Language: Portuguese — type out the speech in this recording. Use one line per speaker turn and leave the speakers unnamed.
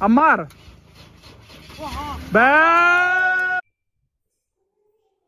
Ammar. Be.